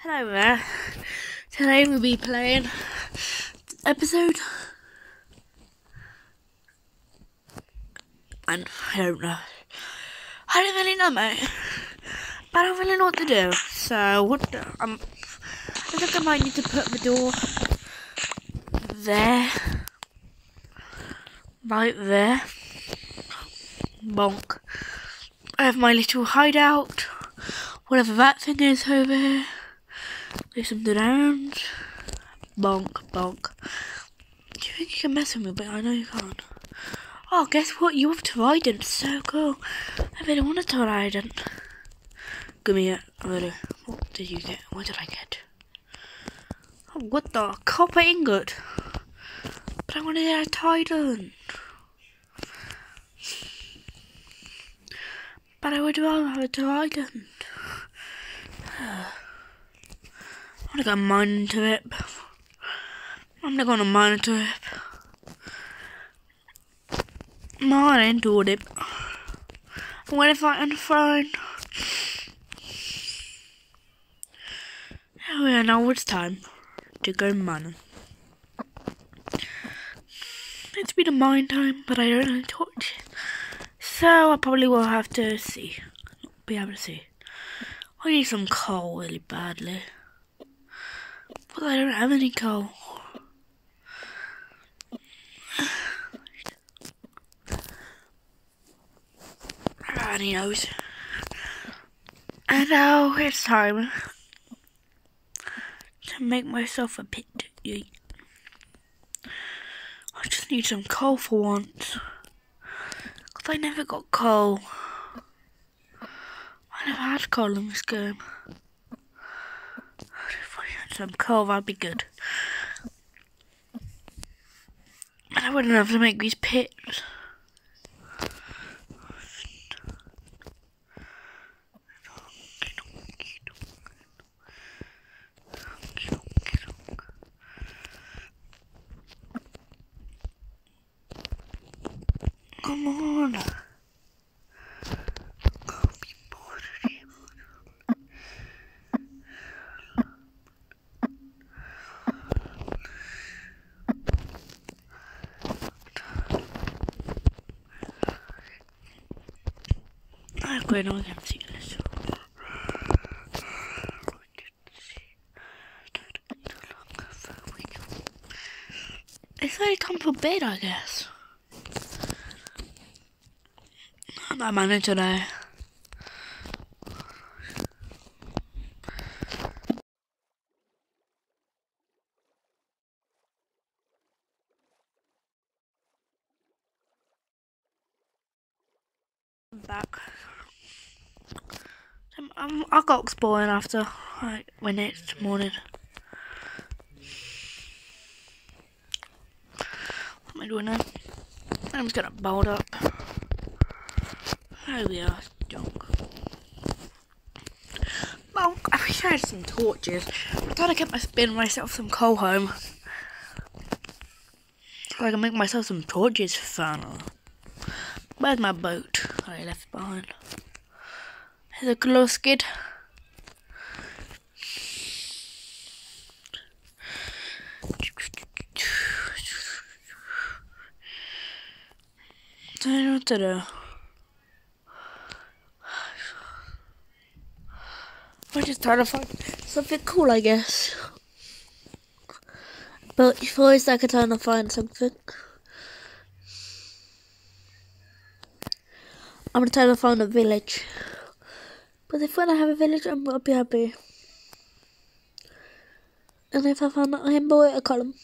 Hello there. Today we'll be playing episode. And I don't know. I don't really know, mate. But I don't really know what to do. So what? The, um, I think I might need to put the door there, right there. Bonk. I have my little hideout, whatever that thing is over here. Do something around. Bonk, bonk. Do you think you can mess with me? But I know you can't. Oh, guess what? You have Trident. So cool. I really want a Trident. Give me it. Really. What did you get? What did I get? Oh, what the? Copper ingot. But I wanted a Trident. But I would rather have a Trident. I'm gonna go mine into it. I'm not gonna mine into it. Mine into it. What if I can find? Oh yeah, now it's time to go mining. It's been a mine time, but I don't have a torch. So I probably will have to see. Be able to see. I need some coal really badly. But I don't have any coal. He knows. And now it's time to make myself a pit to eat. I just need some coal for once. Because I never got coal. I never had coal in this game. Some coal, that'd be good. And I wouldn't have to make these pits. Come on. Now I can see this. It's like time for bed, I guess. I'm not managing today. Back. Um, um, I got exploring after like, when it's morning. What am I doing now? I'm just gonna bolt up. Oh yeah, junk. Bonk. I wish I had some torches. I'm trying to get my spin myself some coal home. So I can make myself some torches fun. Where's my boat I left behind? There's a glow squid. I don't know what to do. I'm just trying to find something cool, I guess. But it's always like a trying to find something. I'm gonna try to find a village. But if when I have a village, I'm gonna be happy. And if I find an iron boy, I call him.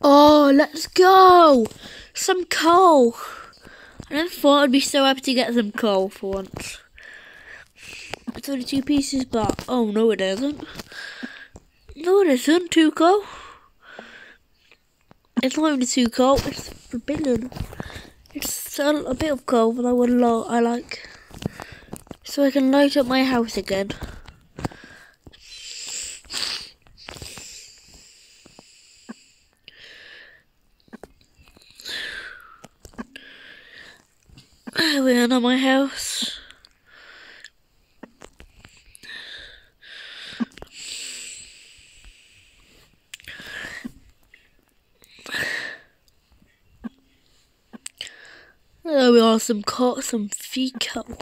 Oh, let's go! Some coal! I never thought I'd be so happy to get some coal for once. It's only two pieces, but oh no, it isn't. No, it isn't. Two coal. It's not even two coal. It's forbidden. It's a, a bit of coal, but I would lo- I like, so I can light up my house again. We're in my house. We are, some cot, some fecal.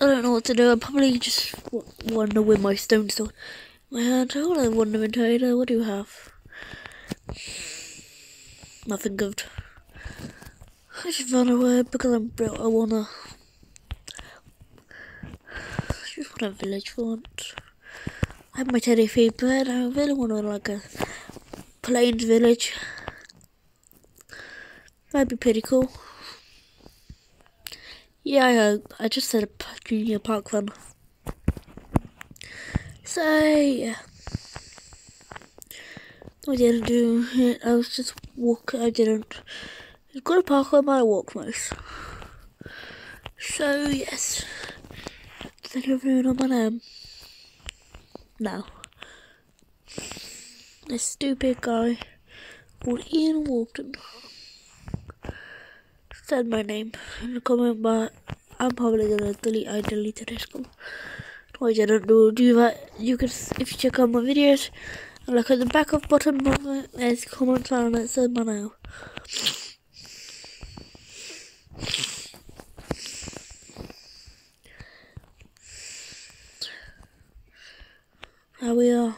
I don't know what to do. I probably just wonder with my stone still my hand. Hold on, Wandering Trader. What do you have? Nothing good. I just run away because I'm built. I wanna. Just want a village font. I have my teddy feet, but I really want to like a plains village. That'd be pretty cool. Yeah, I, uh, I just said a junior park fun. So, yeah. I didn't do it. I was just walking. I didn't. It's got a park on my walk most. So, yes. You for on my name. Now. This stupid guy called Ian Walton said my name in the comment, but I'm probably gonna delete. I deleted his comment. I didn't do do that. You can if you check out my videos and look at the back of bottom there's comments on it says my name. Here we are.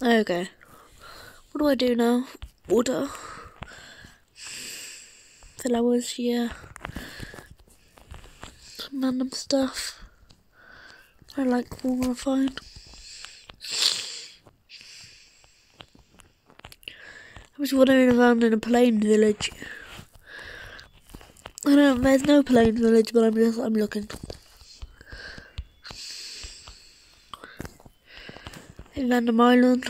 Okay. What do I do now? Water. Flowers, yeah. Some random stuff. I like what I find. I was wandering around in a plain village. I don't, there's no plain village, but I'm just, I'm looking. In Random Island.